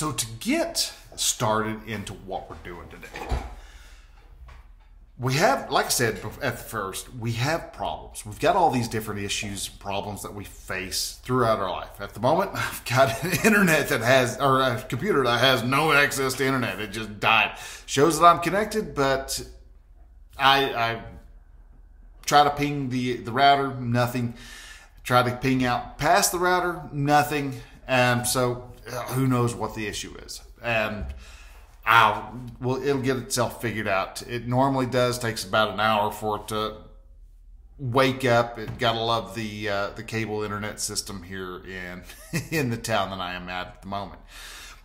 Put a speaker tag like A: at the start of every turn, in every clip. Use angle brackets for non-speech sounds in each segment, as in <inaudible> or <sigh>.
A: So to get started into what we're doing today, we have, like I said at the first, we have problems. We've got all these different issues, problems that we face throughout our life. At the moment, <laughs> I've got an internet that has, or a computer that has no access to internet. It just died. Shows that I'm connected, but I, I try to ping the the router, nothing. Try to ping out past the router, nothing. And so, who knows what the issue is? And I'll, well, it'll get itself figured out. It normally does takes about an hour for it to wake up. It gotta love the uh, the cable internet system here in <laughs> in the town that I am at at the moment.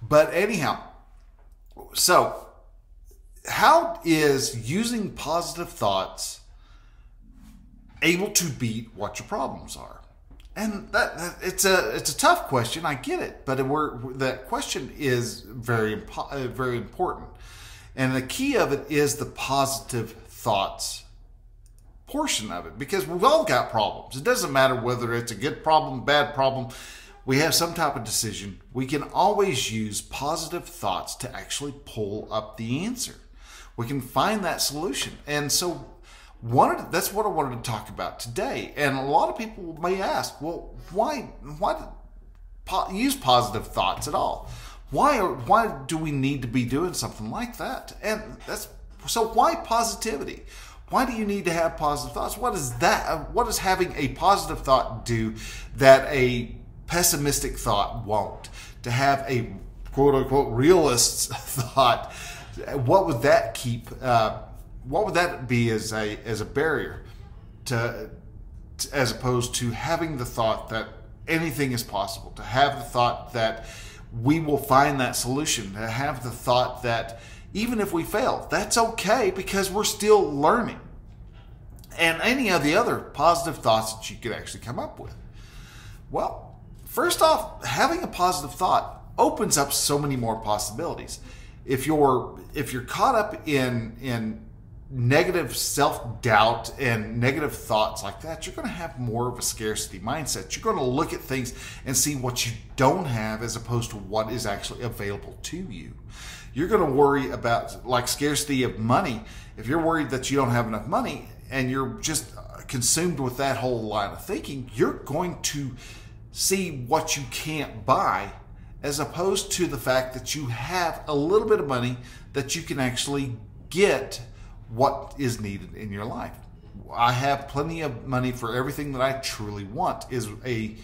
A: But anyhow, so how is using positive thoughts able to beat what your problems are? And that, that, it's a it's a tough question. I get it, but we're that question is very uh, very important, and the key of it is the positive thoughts portion of it because we've all got problems. It doesn't matter whether it's a good problem, bad problem. We have some type of decision. We can always use positive thoughts to actually pull up the answer. We can find that solution, and so wanted that's what I wanted to talk about today. And a lot of people may ask, well, why why po- use positive thoughts at all? Why why do we need to be doing something like that? And that's so why positivity? Why do you need to have positive thoughts? What is that? What does having a positive thought do that a pessimistic thought won't? To have a quote unquote realist <laughs> thought, what would that keep? Uh, what would that be as a as a barrier to, to, as opposed to having the thought that anything is possible to have the thought that we will find that solution to have the thought that even if we fail that's okay because we're still learning. And any of the other positive thoughts that you could actually come up with. Well first off having a positive thought opens up so many more possibilities. If you're if you're caught up in in negative self doubt and negative thoughts like that, you're going to have more of a scarcity mindset. You're going to look at things and see what you don't have as opposed to what is actually available to you. You're going to worry about like scarcity of money. If you're worried that you don't have enough money and you're just uh, consumed with that whole line of thinking, you're going to see what you can't buy as opposed to the fact that you have a little bit of money that you can actually get what is needed in your life. I have plenty of money for everything that I truly want is a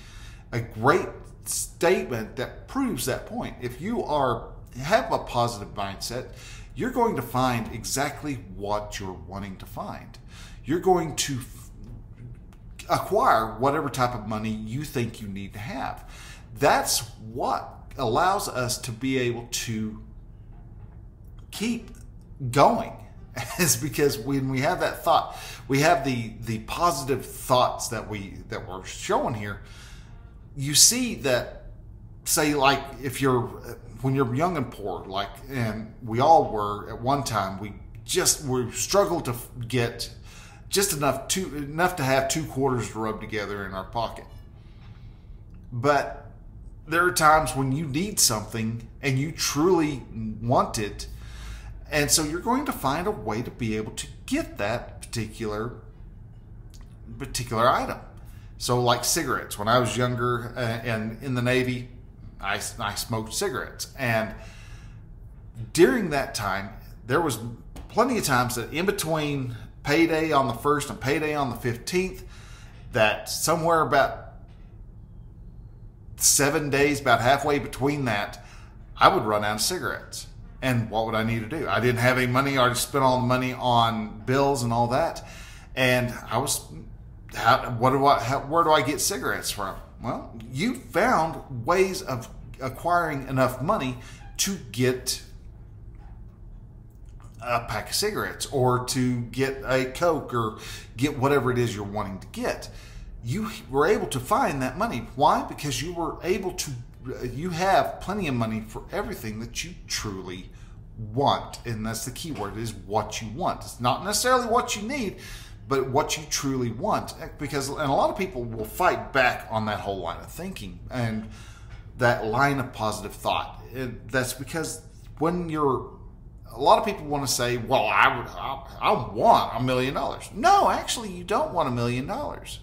A: a great statement that proves that point. If you are have a positive mindset, you're going to find exactly what you're wanting to find. You're going to acquire whatever type of money you think you need to have. That's what allows us to be able to keep going <laughs> is because when we have that thought, we have the the positive thoughts that we that we're showing here. You see that, say, like if you're when you're young and poor, like and we all were at one time, we just we struggled to get just enough to enough to have two quarters to rub together in our pocket. But there are times when you need something and you truly want it and so you're going to find a way to be able to get that particular particular item. So like cigarettes, when I was younger uh, and in the Navy, I, I smoked cigarettes. And during that time, there was plenty of times that in between payday on the 1st and payday on the 15th, that somewhere about seven days, about halfway between that, I would run out of cigarettes. And what would I need to do? I didn't have any money. I already spent all the money on bills and all that. And I was, how, what do I, how, where do I get cigarettes from? Well, you found ways of acquiring enough money to get a pack of cigarettes or to get a Coke or get whatever it is you're wanting to get. You were able to find that money. Why? Because you were able to you have plenty of money for everything that you truly want and that's the key word is what you want it's not necessarily what you need but what you truly want because and a lot of people will fight back on that whole line of thinking and that line of positive thought. And that's because when you're a lot of people want to say, "Well, I would, I, I want a million dollars." No, actually, you don't want a million dollars.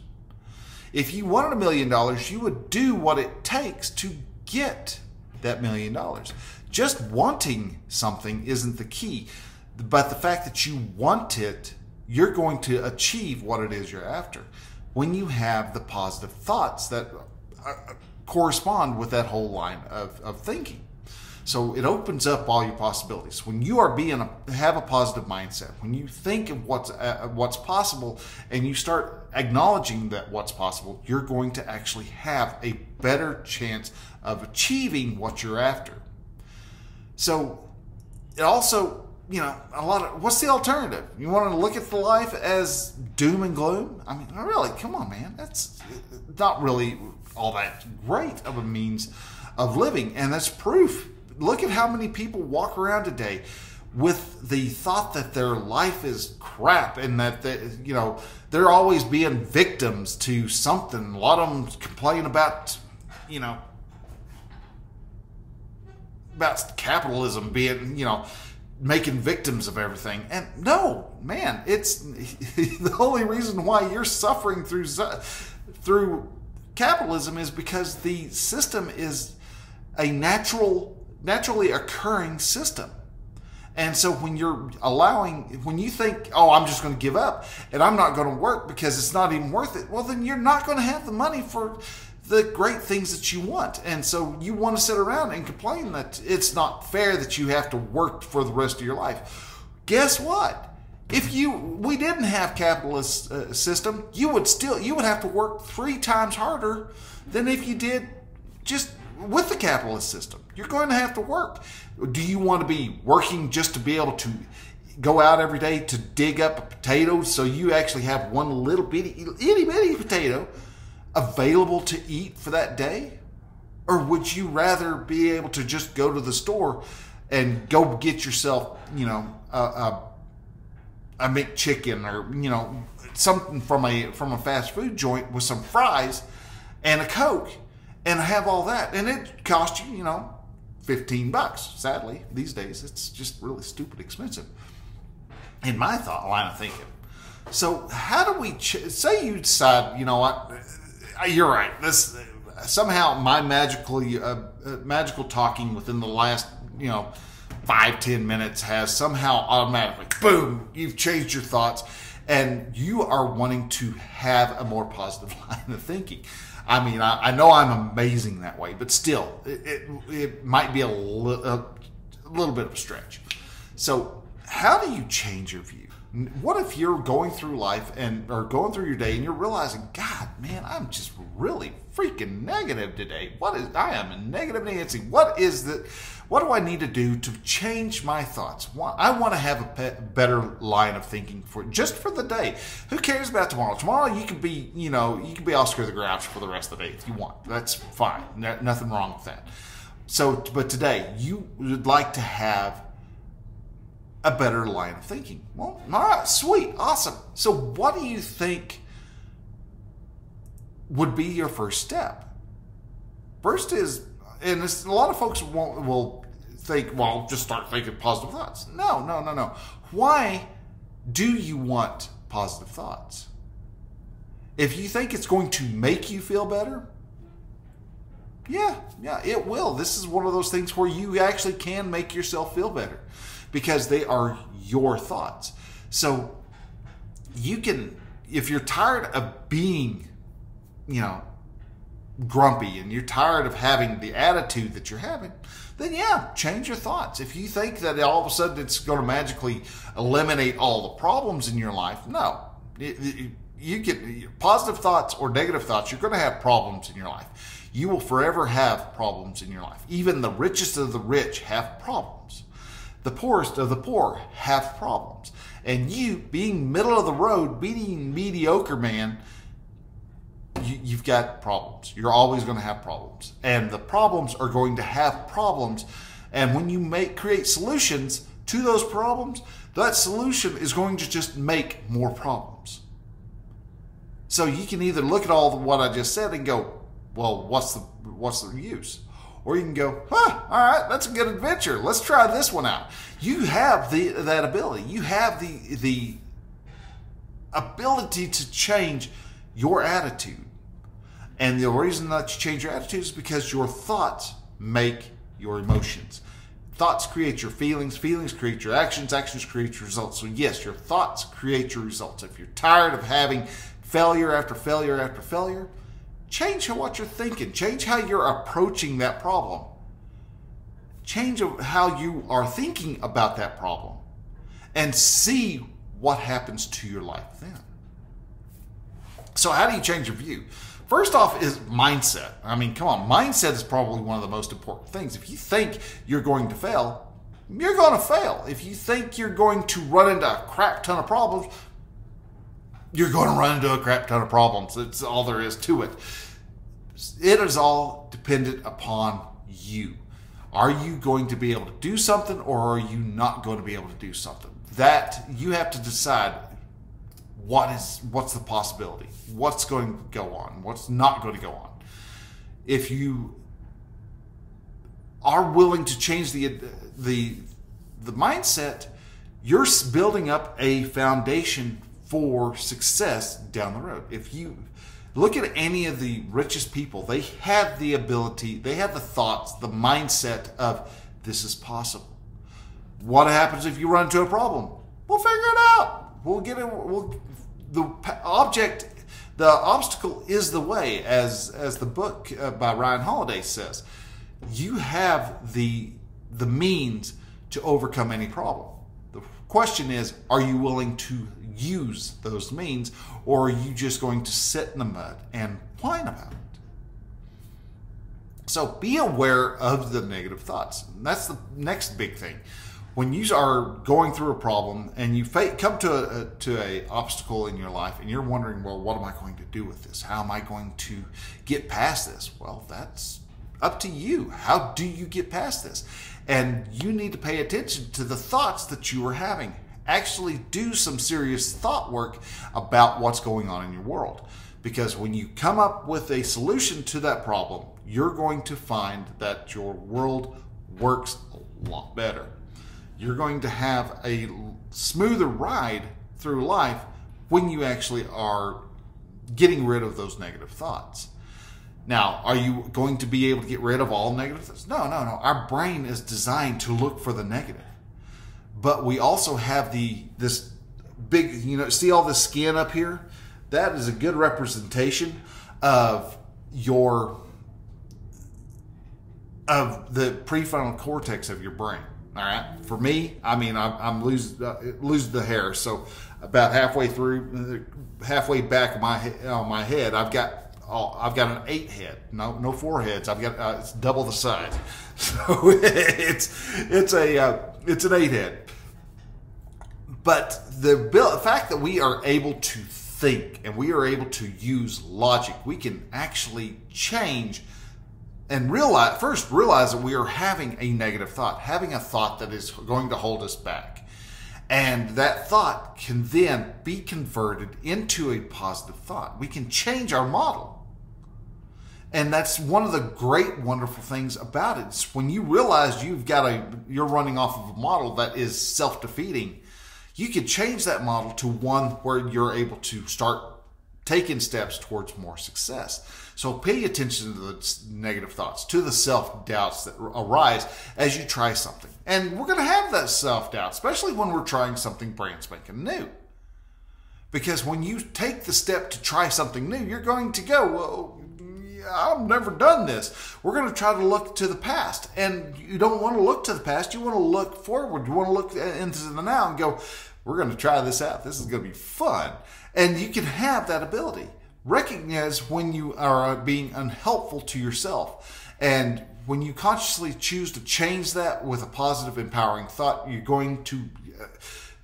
A: If you wanted a million dollars, you would do what it takes to get that million dollars. Just wanting something isn't the key, but the fact that you want it, you're going to achieve what it is you're after when you have the positive thoughts that uh, correspond with that whole line of, of thinking. So it opens up all your possibilities. When you are being a, have a positive mindset, when you think of what's uh, what's possible, and you start acknowledging that what's possible, you're going to actually have a better chance of achieving what you're after. So it also, you know, a lot of what's the alternative? You want to look at the life as doom and gloom? I mean, really, come on, man. That's not really all that great of a means of living, and that's proof look at how many people walk around today with the thought that their life is crap and that they, you know they're always being victims to something. A lot of them complain about you know about capitalism being you know making victims of everything. And no, man, it's <laughs> the only reason why you're suffering through through capitalism is because the system is a natural naturally occurring system. And so when you're allowing, when you think, oh, I'm just going to give up and I'm not going to work because it's not even worth it, well, then you're not going to have the money for the great things that you want. And so you want to sit around and complain that it's not fair that you have to work for the rest of your life. Guess what? If you we didn't have capitalist uh, system, you would still you would have to work 3 times harder than if you did just with the capitalist system. You're going to have to work. Do you want to be working just to be able to go out every day to dig up a potato so you actually have one little bitty, itty bitty potato available to eat for that day? Or would you rather be able to just go to the store and go get yourself, you know, a, a, a McChicken or, you know, something from a from a fast food joint with some fries and a Coke and have all that. And it cost you, you know, 15 bucks. Sadly, these days it's just really stupid expensive. In my thought line of thinking. So how do we say you decide, you know what, uh, you're right. This somehow my magical uh, uh, magical talking within the last, you know, five ten minutes has somehow automatically boom you've changed your thoughts and you are wanting to have a more positive <laughs> line of thinking I mean, I, I know I'm amazing that way, but still, it, it, it might be a, li- a little bit of a stretch. So, how do you change your view? What if you're going through life and or going through your day and you're realizing, God, man, I'm just really freaking negative today. What is I am a negative Nancy. What is that? What do I need to do to change my thoughts? I want to have a better line of thinking for just for the day. Who cares about tomorrow? Tomorrow you can be, you know, you can be Oscar the Grouch for the rest of the day if you want. That's fine. No, nothing wrong with that. So, but today you would like to have a better line of thinking. Well, all right, sweet, awesome. So, what do you think would be your first step? First is and a lot of folks will think, well, just start thinking positive thoughts. No, no, no, no. Why do you want positive thoughts? If you think it's going to make you feel better, yeah, yeah, it will. This is one of those things where you actually can make yourself feel better because they are your thoughts. So you can, if you're tired of being, you know, grumpy and you're tired of having the attitude that you're having, then yeah, change your thoughts. If you think that all of a sudden it's going to magically eliminate all the problems in your life, no. you get positive thoughts or negative thoughts, you're going to have problems in your life. You will forever have problems in your life. Even the richest of the rich have problems. The poorest of the poor have problems. And you, being middle of the road, being mediocre man, you, have got problems. You're always going to have problems, and the problems are going to have problems. And when you make create solutions to those problems, that solution is going to just make more problems. So you can either look at all what I just said and go, "Well, what's the what's the use?" Or you can go, huh, all right, that's a good adventure. Let's try this one out. You have the that ability. You have the the ability to change your attitude. And the reason that you change your attitude is because your thoughts make your emotions. Thoughts create your feelings, feelings create your actions, actions create your results. So, yes, your thoughts create your results. If you're tired of having failure after failure after failure, change what you're thinking, change how you're approaching that problem, change how you are thinking about that problem, and see what happens to your life then. So, how do you change your view? First off, is mindset. I mean, come on, mindset is probably one of the most important things. If you think you're going to fail, you're going to fail. If you think you're going to run into a crap ton of problems, you're going to run into a crap ton of problems. That's all there is to it. It is all dependent upon you. Are you going to be able to do something or are you not going to be able to do something? That you have to decide what is what's the possibility? What's going to go on? What's not going to go on? If you are willing to change the the the mindset you're building up a foundation for success down the road. If you look at any of the richest people they have the ability they have the thoughts the mindset of this is possible. What happens if you run into a problem? We'll figure it out. We'll get it we'll the object, the obstacle is the way, as as the book uh, by Ryan Holiday says. You have the the means to overcome any problem. The question is, are you willing to use those means, or are you just going to sit in the mud and whine about it? So be aware of the negative thoughts. That's the next big thing when you are going through a problem and you come to a, to a obstacle in your life and you're wondering, well, what am I going to do with this? How am I going to get past this? Well, that's up to you. How do you get past this? And you need to pay attention to the thoughts that you are having. Actually, do some serious thought work about what's going on in your world. Because when you come up with a solution to that problem, you're going to find that your world works a lot better you're going to have a smoother ride through life when you actually are getting rid of those negative thoughts. Now, are you going to be able to get rid of all negative thoughts? No, no, no. Our brain is designed to look for the negative. But we also have the this big, you know, see all this skin up here? That is a good representation of your of the prefrontal cortex of your brain. All right. For me, I mean, I'm, I'm losing uh, losing the hair. So about halfway through, halfway back of my on my head, I've got oh, I've got an eight head. No, no four heads. I've got uh, it's double the size. <laughs> So it's it's a uh, it's an eight head. But the fact that we are able to think and we are able to use logic, we can actually change and realize first realize that we are having a negative thought, having a thought that is going to hold us back. And that thought can then be converted into a positive thought. We can change our model. And that's one of the great, wonderful things about it. It's when you realize you've got a, you're running off of a model that is self defeating, you can change that model to one where you're able to start taking steps towards more success. So pay attention to the negative thoughts, to the self doubts that arise as you try something. And we're going to have that self doubt, especially when we're trying something brand spanking new. Because when you take the step to try something new, you're going to go, well, I've never done this. We're going to try to look to the past. And you don't want to look to the past. You want to look forward. You want to look uh, into the now and go, we're going to try this out. This is going to be fun. And you can have that ability. Recognize when you are being unhelpful to yourself. And when you consciously choose to change that with a positive, empowering thought, you're going to uh,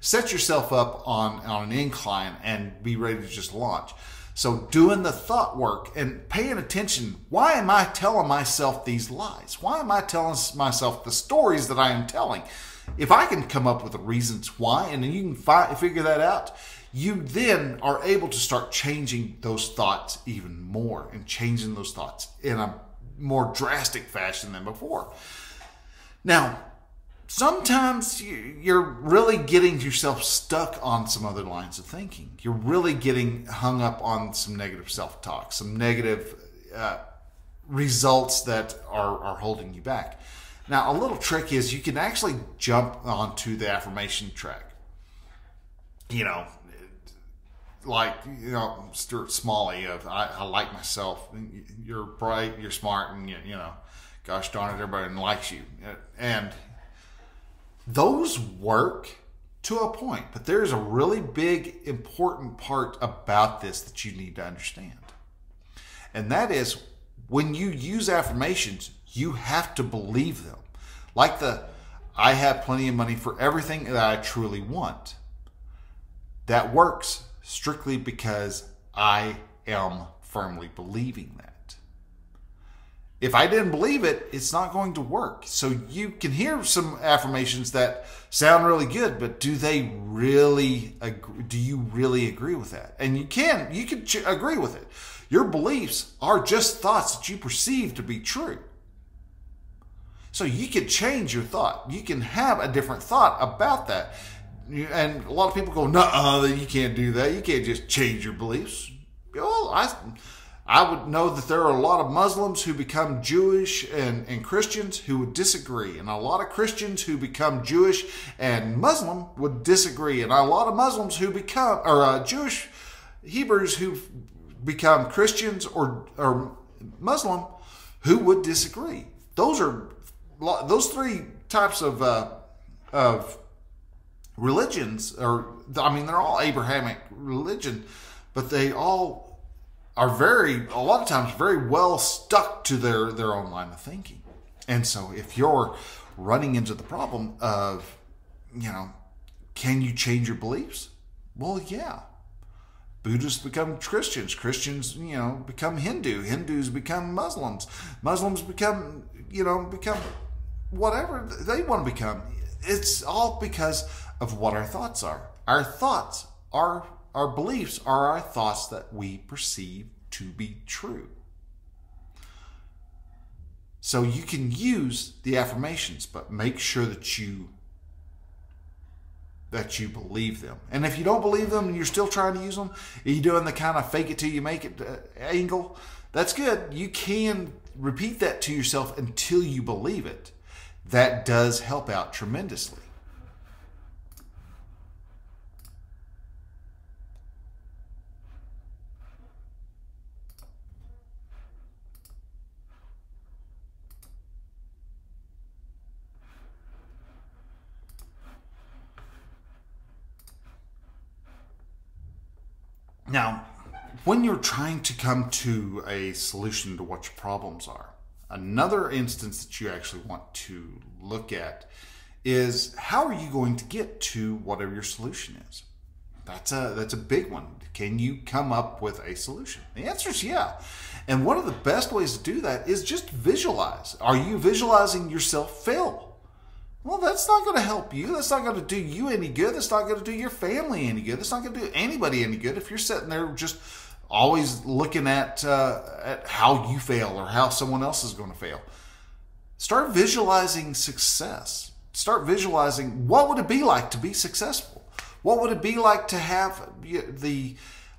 A: set yourself up on, on an incline and be ready to just launch. So, doing the thought work and paying attention why am I telling myself these lies? Why am I telling myself the stories that I am telling? If I can come up with the reasons why and then you can fi- figure that out, you then are able to start changing those thoughts even more and changing those thoughts in a more drastic fashion than before. Now, sometimes you're really getting yourself stuck on some other lines of thinking. You're really getting hung up on some negative self talk, some negative uh, results that are, are holding you back. Now, a little trick is you can actually jump onto the affirmation track. You know, like you know Stuart Smalley of I, I, like myself. You're bright, you're smart, and you, you know, gosh darn it, everybody likes you. And those work to a point, but there's a really big important part about this that you need to understand, and that is when you use affirmations, you have to believe them. Like the I have plenty of money for everything that I truly want. That works strictly because I am firmly believing that. If I didn't believe it, it's not going to work. So you can hear some affirmations that sound really good, but do they really agree, do you really agree with that? And you can you can agree with it. Your beliefs are just thoughts that you perceive to be true. So you can change your thought. You can have a different thought about that and a lot of people go, no, you can't do that. You can't just change your beliefs. Well, I, I would know that there are a lot of Muslims who become Jewish and, and Christians who would disagree, and a lot of Christians who become Jewish and Muslim would disagree, and a lot of Muslims who become or uh, Jewish Hebrews who become Christians or or Muslim who would disagree. Those are those three types of uh, of religions or I mean they're all Abrahamic religion, but they all are very a lot of times very well stuck to their their own line of thinking. And so if you're running into the problem of you know can you change your beliefs? Well, yeah. Buddhists become Christians. Christians, you know, become Hindu. Hindus become Muslims. Muslims become, you know, become whatever they want to become. It's all because of what our thoughts are. Our thoughts are our beliefs are our thoughts that we perceive to be true. So you can use the affirmations, but make sure that you that you believe them. And if you don't believe them and you're still trying to use them, you doing the kind of fake it till you make it uh, angle? That's good. You can repeat that to yourself until you believe it. That does help out tremendously. Now, when you're trying to come to a solution to what your problems are, another instance that you actually want to look at is how are you going to get to whatever your solution is? That's a that's a big one. Can you come up with a solution? The answer is yeah. And one of the best ways to do that is just visualize. Are you visualizing yourself fail? Well, that's not going to help you. That's not going to do you any good. That's not going to do your family any good. That's not going to do anybody any good if you're sitting there just always looking at uh, at how you fail or how someone else is going to fail. Start visualizing success. Start visualizing what would it be like to be successful. What would it be like to have the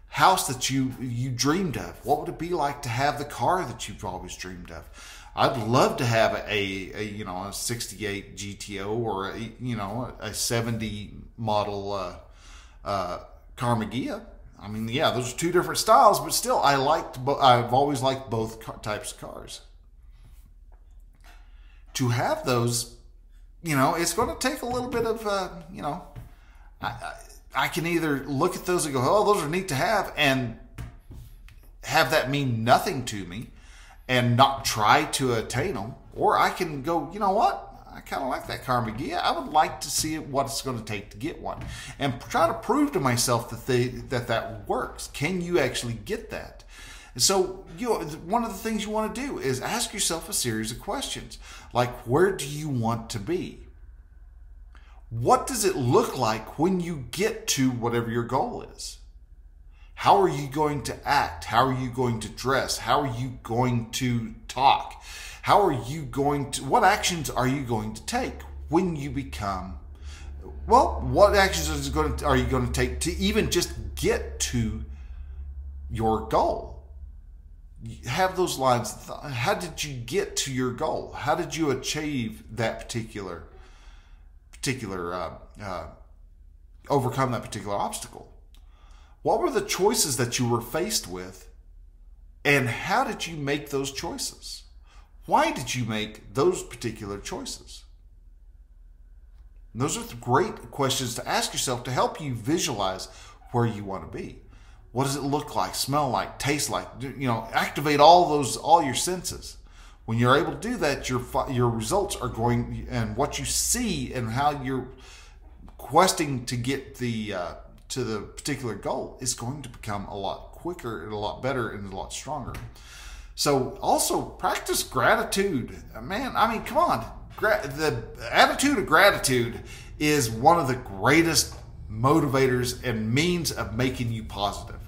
A: house that you you dreamed of? What would it be like to have the car that you've always dreamed of? I'd love to have a, a you know a 68 GTO or a, you know a 70 model uh, uh, Ghia. I mean, yeah, those are two different styles, but still, I liked. I've always liked both types of cars. To have those, you know, it's going to take a little bit of, uh, you know, I, I, I can either look at those and go, oh, those are neat to have, and have that mean nothing to me, and not try to attain them, or I can go, you know what? I kind of like that Karmann Ghia. I would like to see what it's going to take to get one, and try to prove to myself that they that that works. Can you actually get that? So, you know, one of the things you want to do is ask yourself a series of questions, like where do you want to be? What does it look like when you get to whatever your goal is? How are you going to act? How are you going to dress? How are you going to talk? How are you going to, what actions are you going to take when you become, well, what actions going to, are you going to take to even just get to your goal? Have those lines. How did you get to your goal? How did you achieve that particular, particular, uh, uh, overcome that particular obstacle? What were the choices that you were faced with? And how did you make those choices? Why did you make those particular choices? And those are great questions to ask yourself to help you visualize where you want to be. What does it look like, smell like, taste like? You know, activate all those, all your senses. When you're able to do that, your your results are going, and what you see and how you're questing to get the uh, to the particular goal is going to become a lot quicker and a lot better and a lot stronger. So also practice gratitude. Uh, man, I mean, come on. The attitude of gratitude is one of the greatest motivators and means of making you positive.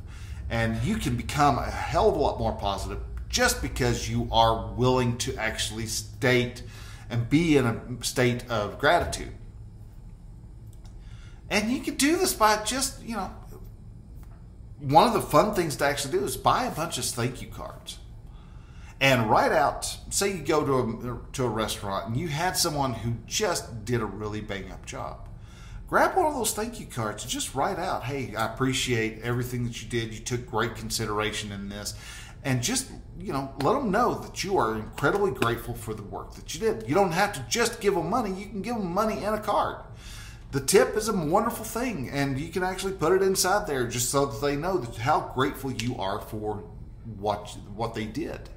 A: And you can become a hell of a lot more positive just because you are willing to actually state and be in a state of gratitude. And you can do this by just, you know, one of the fun things to actually do is buy a bunch of thank you cards and write out say you go to a, to a restaurant and you had someone who just did a really bang up job. Grab one of those thank you cards and just write out hey i appreciate everything that you did. You took great consideration in this. And just you know let them know that you are incredibly grateful for the work that you did. You don't have to just give them money. You can give them money and a card. The tip is a wonderful thing and you can actually put it inside there just so that they know that how grateful you are for what what they did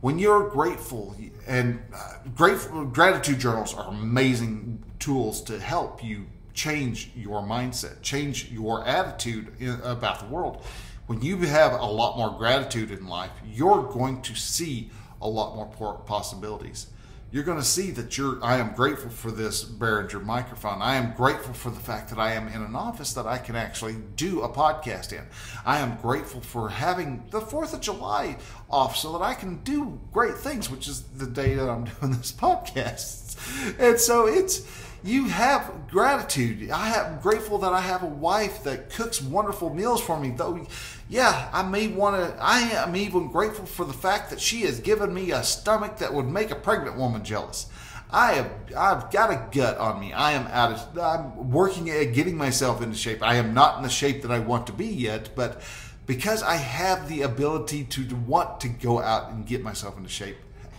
A: when you're grateful and uh, grateful gratitude journals are amazing tools to help you change your mindset change your attitude in, about the world. When you have a lot more gratitude in life you're going to see a lot more possibilities you're going to see that you're I am grateful for this Behringer microphone. I am grateful for the fact that I am in an office that I can actually do a podcast in. I am grateful for having the 4th of July off so that I can do great things, which is the day that I'm <laughs> doing this podcast. And so it's you have gratitude. I am grateful that I have a wife that cooks wonderful meals for me. Though, yeah, I may want to. I am even grateful for the fact that she has given me a stomach that would make a pregnant woman jealous. I have I've got a gut on me. I am out of I'm working at getting myself into shape. I am not in the shape that I want to be yet, but because I have the ability to want to go out and get myself into shape,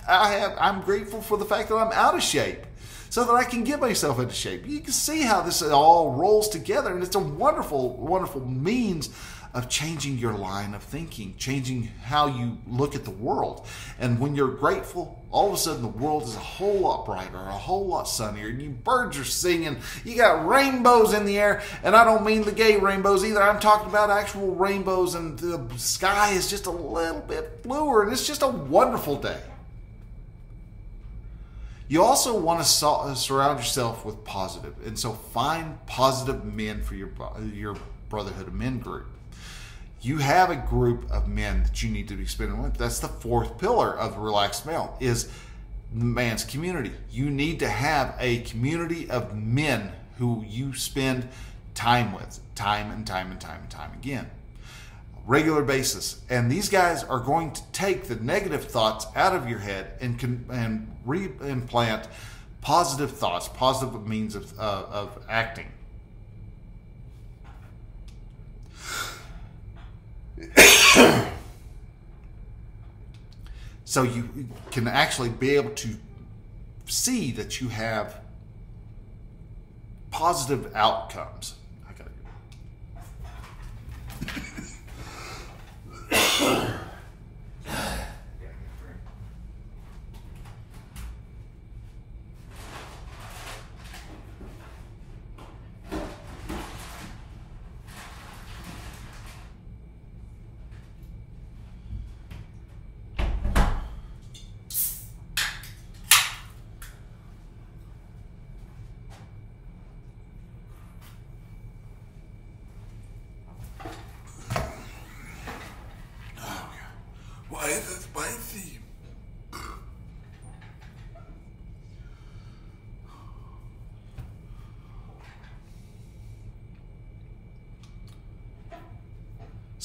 A: I have I'm grateful for the fact that I'm out of shape so that I can get myself into shape. You can see how this all rolls together, and it's a wonderful, wonderful means of changing your line of thinking, changing how you look at the world. And when you're grateful, all of a sudden the world is a whole lot brighter, a whole lot sunnier. You birds are singing, you got rainbows in the air, and I don't mean the gay rainbows either. I'm talking about actual rainbows, and the sky is just a little bit bluer, and it's just a wonderful day. You also want to uh, surround yourself with positive, and so find positive men for your your brotherhood of men group. You have a group of men that you need to be spending with. That's the fourth pillar of the relaxed male is man's community. You need to have a community of men who you spend time with, time and time and time and time again regular basis. And these guys are going to take the negative thoughts out of your head and can, and reimplant positive thoughts, positive means of, uh, of acting. <clears throat> so you can actually be able to see that you have positive outcomes. I got.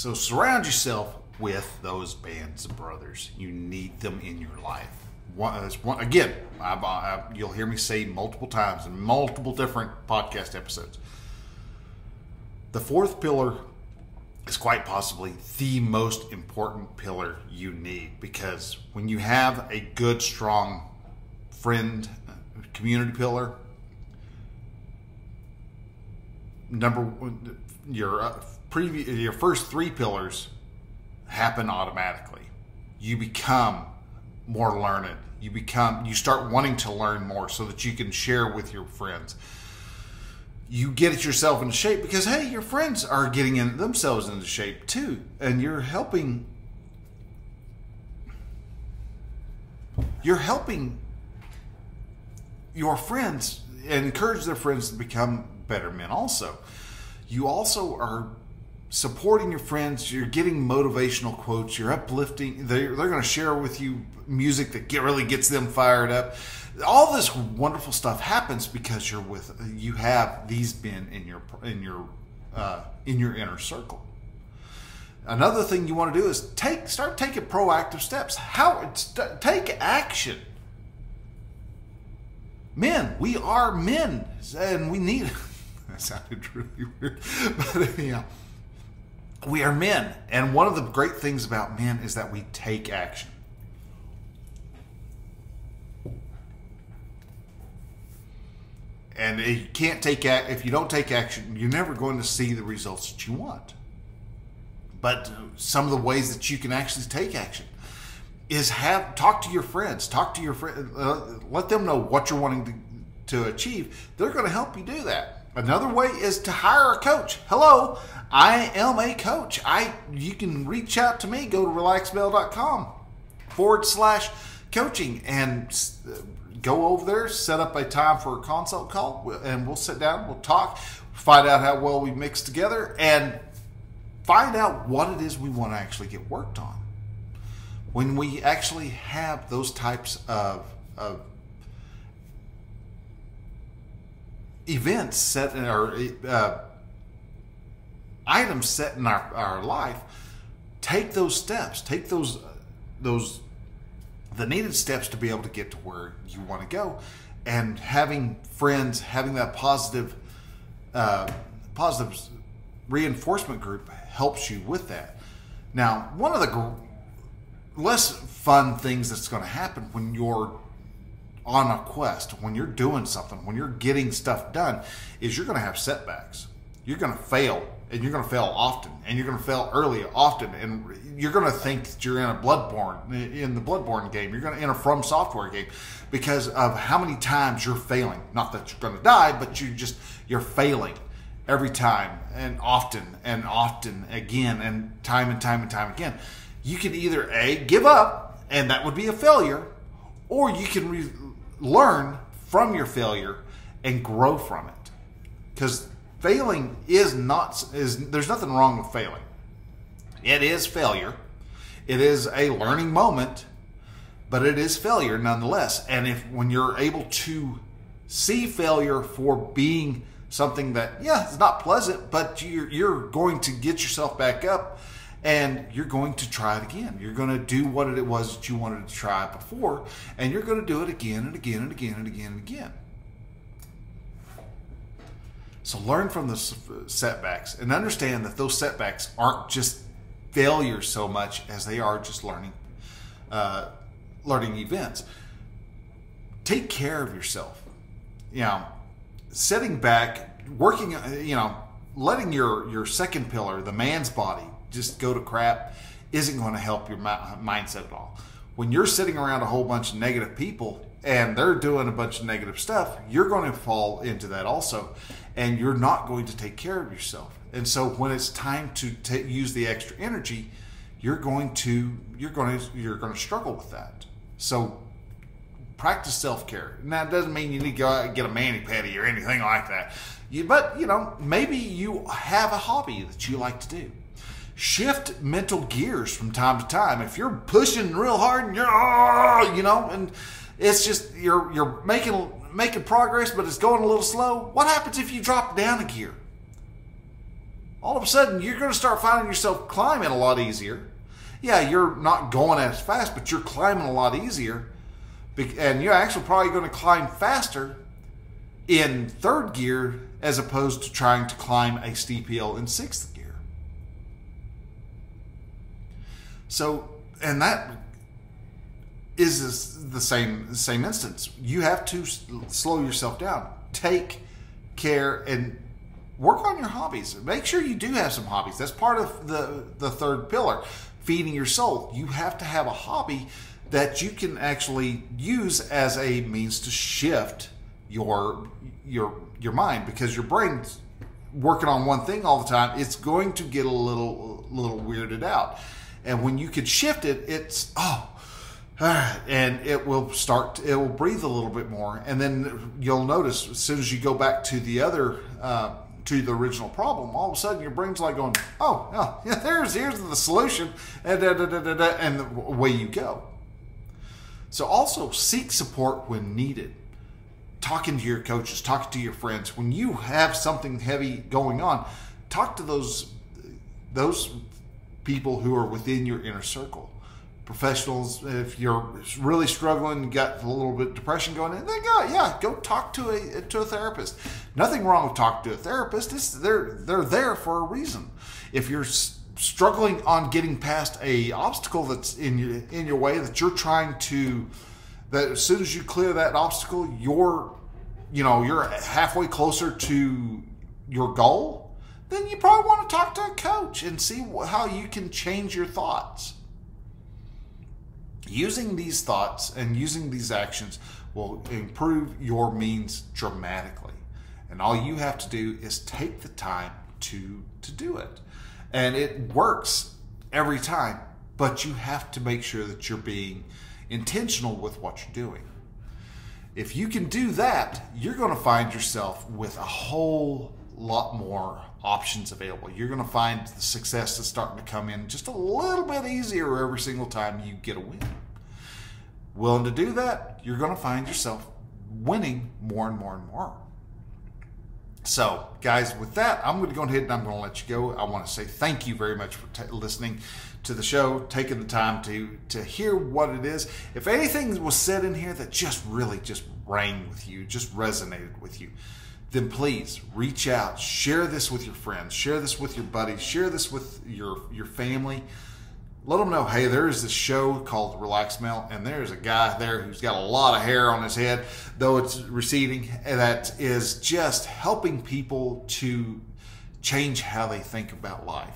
A: So surround yourself with those bands of brothers. You need them in your life. One, one again, I, I, you'll hear me say multiple times in multiple different podcast episodes. The fourth pillar is quite possibly the most important pillar you need because when you have a good, strong friend community pillar, number one, your uh, previous your first three pillars happen automatically. You become more learned. You become you start wanting to learn more so that you can share with your friends. You get yourself into shape because hey, your friends are getting in themselves into shape too, and you're helping. You're helping your friends and encourage their friends to become better men also. You also are supporting your friends, you're getting motivational quotes, you're uplifting, they're, they're going to share with you music that get, really gets them fired up. All this wonderful stuff happens because you're with you have these men in your in your uh, in your inner circle. Another thing you want to do is take start taking proactive steps. How take action. Men, we are men, and we need. <laughs> that sounded really weird, <laughs> but yeah, we are men, and one of the great things about men is that we take action. And you can't take if you don't take action, you're never going to see the results that you want. But some of the ways that you can actually take action is have talk to your friends, talk to your friend, uh, let them know what you're wanting to, to achieve. They're going to help you do that. Another way is to hire a coach. Hello, I am a coach. I you can reach out to me. Go to relaxedmale.com forward slash coaching and uh, go over there. Set up a time for a consult call, and we'll sit down. We'll talk, find out how well we mix together, and find out what it is we want to actually get worked on when we actually have those types of, of events set in our uh, items set in our, our life, take those steps, take those those the needed steps to be able to get to where you want to go, and having friends, having that positive uh, positive reinforcement group helps you with that. Now, one of the less fun things that's going to happen when you're on a quest, when you're doing something, when you're getting stuff done, is you're going to have setbacks. You're going to fail, and you're going to fail often, and you're going to fail early often, and you're going to think that you're in a Bloodborne in the Bloodborne game. You're going to in a From Software game because of how many times you're failing. Not that you're going to die, but you just you're failing every time and often and often again and time and time and time again you can either A, give up, and that would be a failure, or you can re- learn from your failure and grow from it. Because failing is not, is there's nothing wrong with failing. It is failure. It is a learning moment, but it is failure nonetheless. And if when you're able to see failure for being something that, yeah, it's not pleasant, but you're, you're going to get yourself back up and you're going to try it again. You're going to do what it was that you wanted to try before, and you're going to do it again and again and again and again and again. So learn from the setbacks and understand that those setbacks aren't just failures so much as they are just learning, uh, learning events. Take care of yourself. You know, setting back, working. You know, letting your your second pillar, the man's body, just go to crap isn't going to help your mindset at all. When you're sitting around a whole bunch of negative people and they're doing a bunch of negative stuff, you're going to fall into that also, and you're not going to take care of yourself. And so when it's time to t- use the extra energy, you're going to you're going to you're going to struggle with that. So practice self care. Now, it doesn't mean you need to go out and get a mani pedi or anything like that. You, but you know, maybe you have a hobby that you like to do shift mental gears from time to time. If you're pushing real hard and you're, oh, you know, and it's just you're you're making making progress, but it's going a little slow. What happens if you drop down a gear? all of a sudden you're going to start finding yourself climbing a lot easier. Yeah, you're not going as fast, but you're climbing a lot easier. And you're actually probably going to climb faster in third gear as opposed to trying to climb a steep hill in sixth gear. So, and that is the same same instance. You have to slow yourself down. Take care and work on your hobbies. Make sure you do have some hobbies. That's part of the the third pillar, feeding your soul. You have to have a hobby that you can actually use as a means to shift your your your mind because your brain's working on one thing all the time. It's going to get a little little weirded out, and when you can shift it, it's oh and it will start it will breathe a little bit more. And then you'll notice as soon as you go back to the other uh, to the original problem all of a sudden your brain's like going oh, <laughs> oh yeah there's here's the solution and, da, da, da, and away you go. So also seek support when needed. Talking to your coaches talking to your friends. When you have something heavy going on talk to those those people who are within your inner circle professionals. If you're really struggling, got a little bit depression going in, then go, yeah, go talk to a to a therapist. Nothing wrong with talking to a therapist. It's, they're they're there for a reason. If you're struggling on getting past a obstacle that's in your in your way that you're trying to that as soon as you clear that obstacle, you're you know you're halfway closer to your goal. Then you probably want to talk to a coach and see how you can change your thoughts Using these thoughts and using these actions will improve your means dramatically. And all you have to do is take the time to to do it. And it works every time, but you have to make sure that you're being intentional with what you're doing. If you can do that, you're going to find yourself with a whole lot more options available. You're going to find the success is starting to come in just a little bit easier every single time you get a win. Willing to do that, you're going to find yourself winning more and more and more. So, guys, with that, I'm going to go ahead and I'm going to let you go. I want to say thank you very much for t- listening to the show, taking the time to to hear what it is. If anything was said in here that just really just rang with you, just resonated with you, then please reach out, share this with your friends, share this with your buddies, share this with your your family. Let them know, hey, there is this show called Relaxed Male, and there's a guy there who's got a lot of hair on his head, though it's receding, that is just helping people to change how they think about life,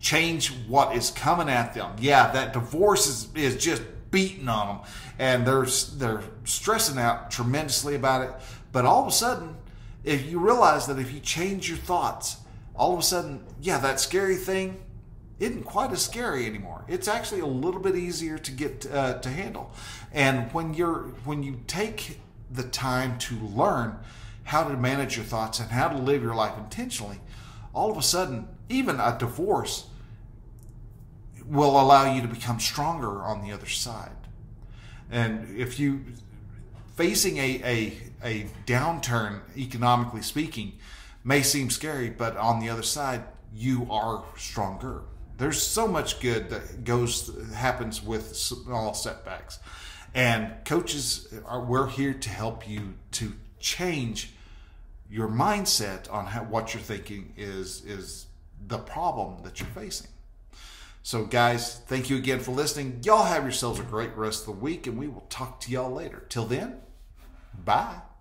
A: change what is coming at them. Yeah, that divorce is, is just beating on them, and they're they're stressing out tremendously about it. But all of a sudden, if you realize that if you change your thoughts, all of a sudden, yeah, that scary thing isn't quite as scary anymore. It's actually a little bit easier to get uh, to handle. And when you're when you take the time to learn how to manage your thoughts and how to live your life intentionally, all of a sudden, even a divorce will allow you to become stronger on the other side. And if you facing a, a, a downturn, economically speaking, may seem scary, but on the other side, you are stronger. There's so much good that goes happens with small setbacks, and coaches are we're here to help you to change your mindset on how, what you're thinking is is the problem that you're facing. So, guys, thank you again for listening. Y'all have yourselves a great rest of the week, and we will talk to y'all later. Till then, bye.